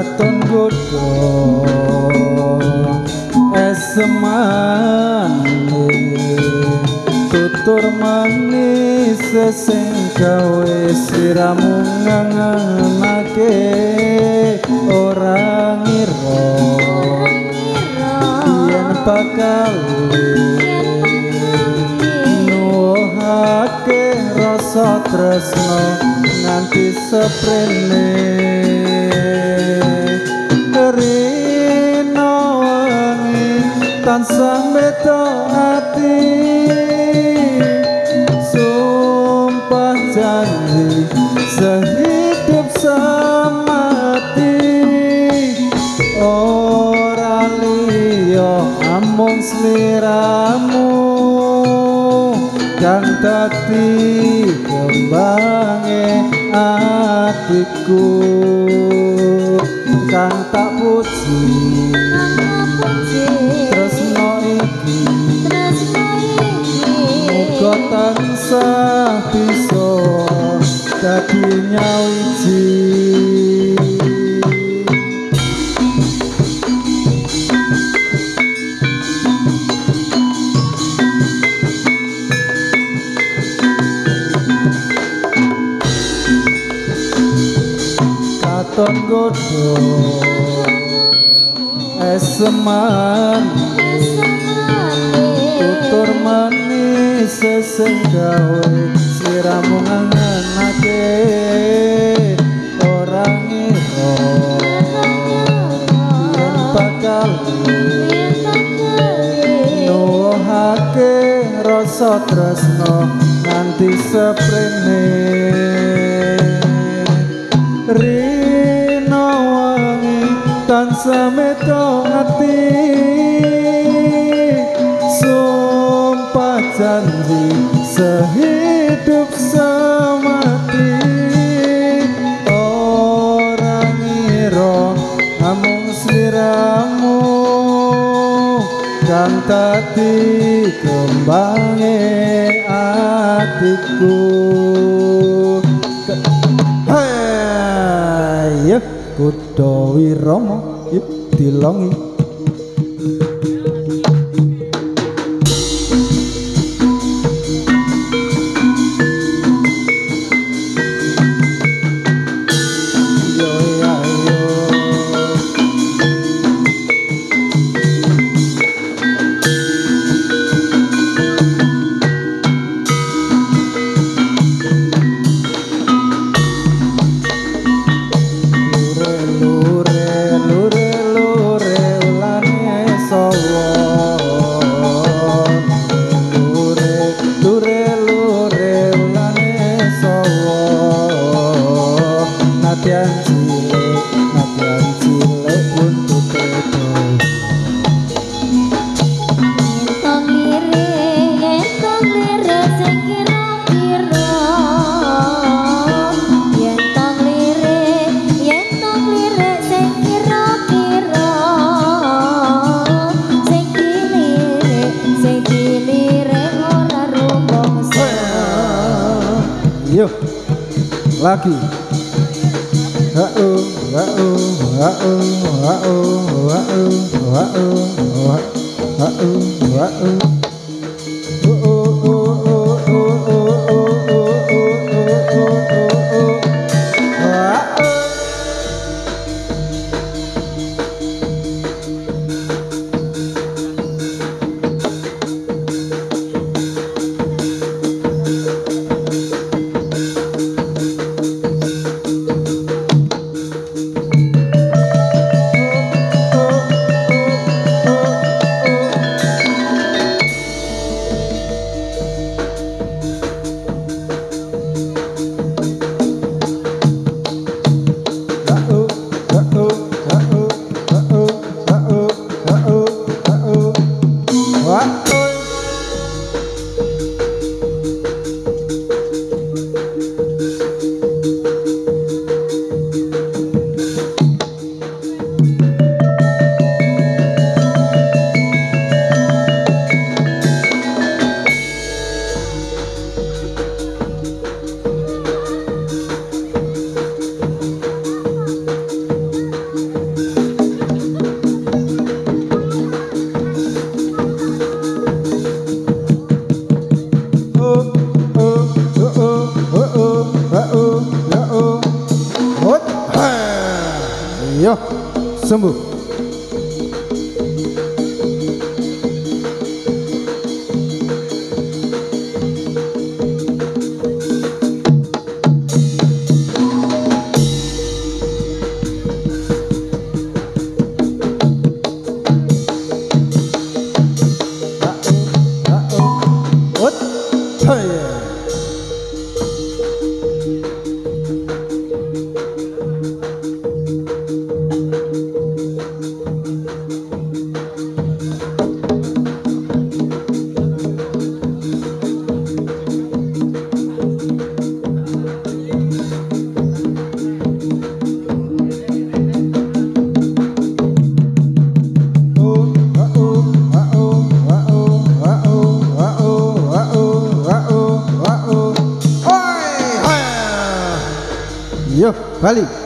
Katon godho esemane tutur manis sing gawe siramu ngangenake ora ngira yen bakal nuhake rasa tresno nganti seprene rino wangi tansah beda ati sumpah janji sehidup semati ora liya amung sliramu kang dadi kembange atiku kang tak puji. Tresno iki. Muga tansah bisa dadi nyawiji katon godho eseman tutur manis sing gawe. Siramu ngangenake ora ngira yen bakal nuwuhake rasa tresno nganti seprene tansah meto ati sumpah janji sehidup semati. Orang ngira amung sliramu. Kan tadi kembange atiku Hai, yuk kudo wiromo, tiếp thì lo nghĩ lagi oh, uh-oh, uh-oh, uh-oh, uh-oh, uh-oh, uh-oh, uh-oh, uh-oh. Valeu.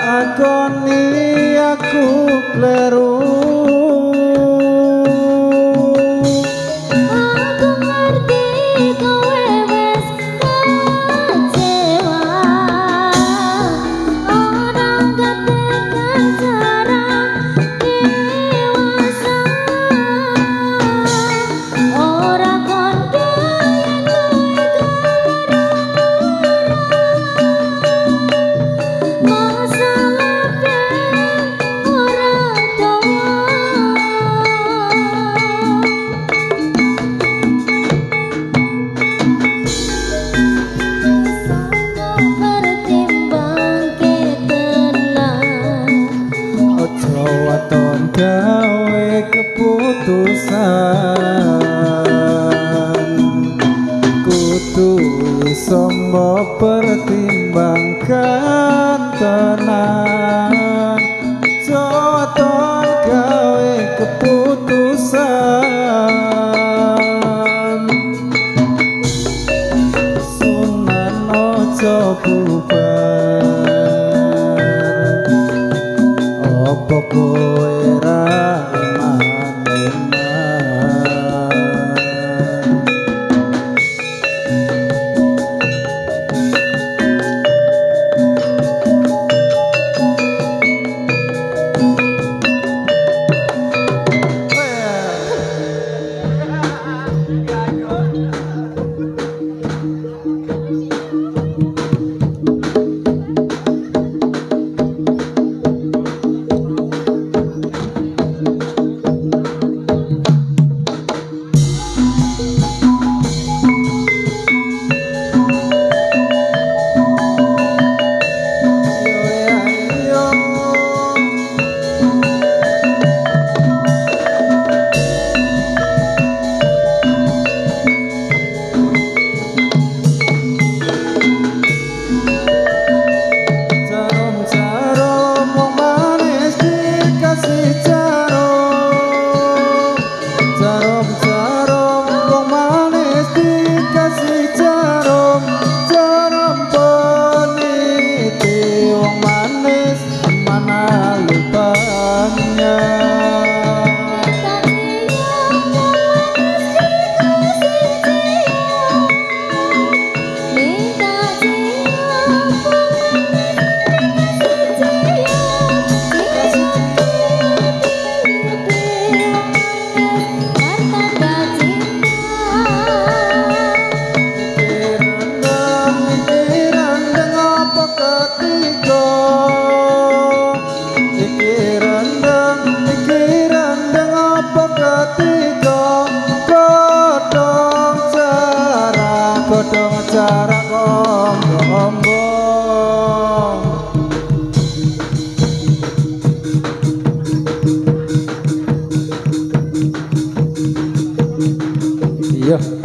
akoni aku kleru. Santo, Santo.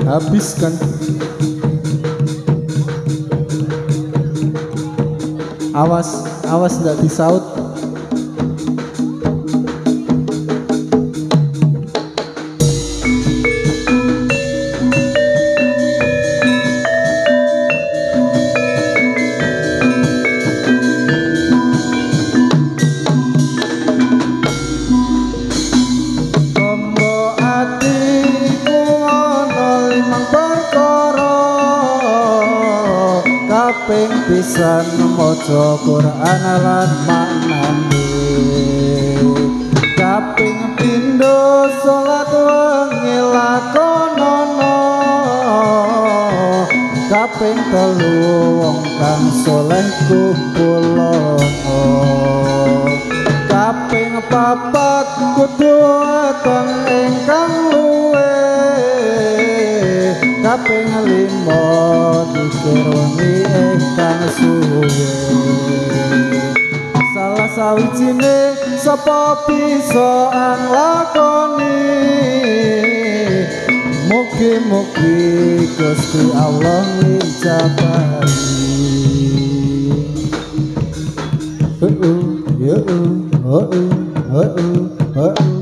habiskan awas awas tidak disaut. Kaping telu wong kang saleh kumpul kaping papat kudu ateng ingkang luwe. Kaping lima dikir wengi ingkang suwe. Salah sawijine sapa bisa lakoni mugi-mugi Gusti Allah ngijabahi Heeh, heeh, heeh, heeh, heeh.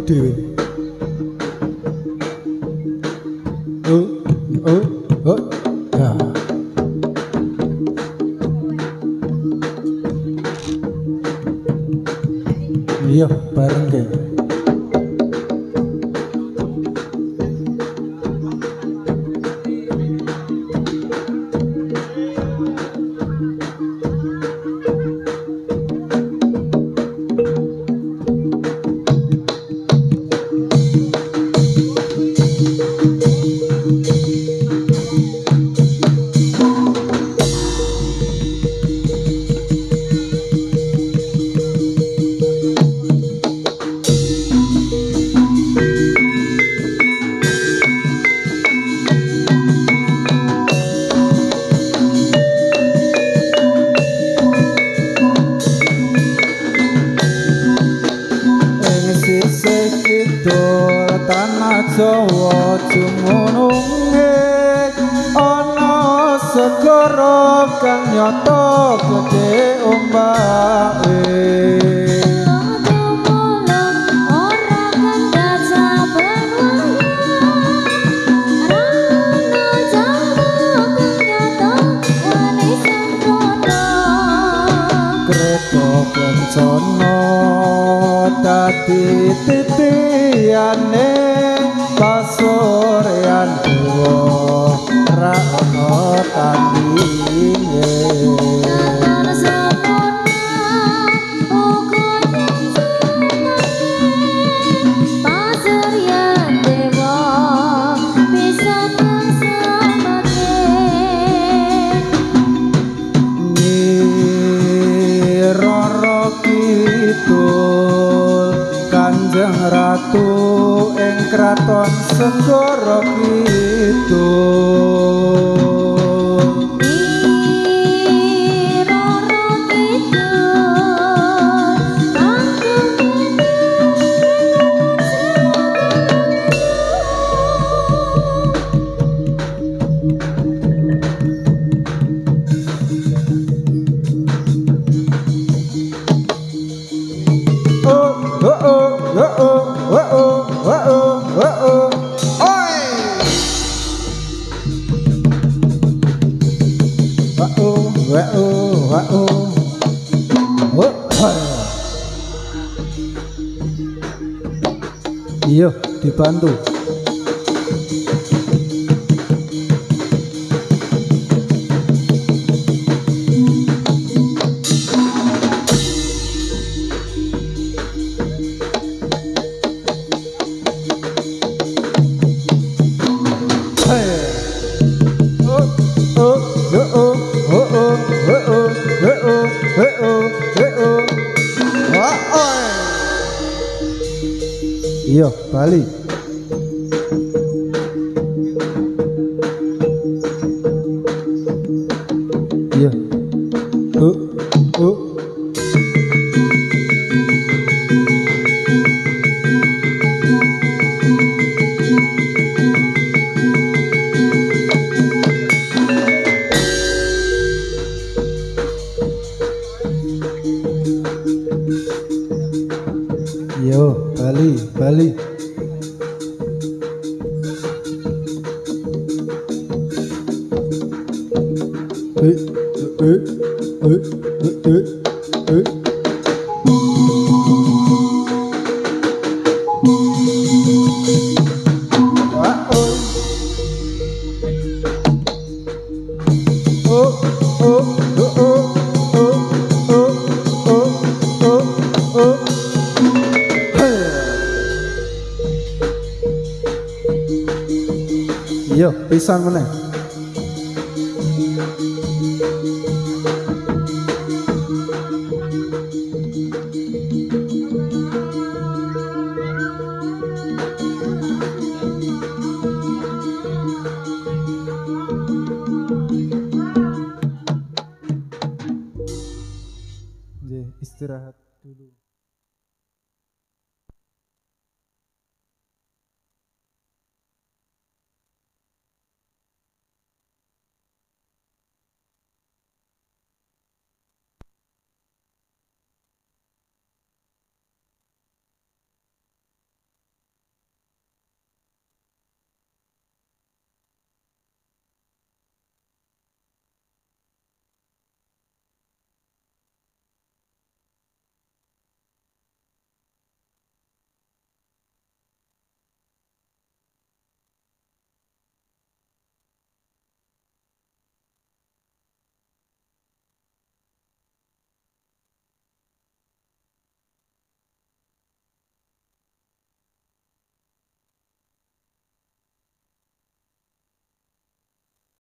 tere titiane pasorean duo ra ono tandinge. segara kidul. hipandu Yo, balik. सामने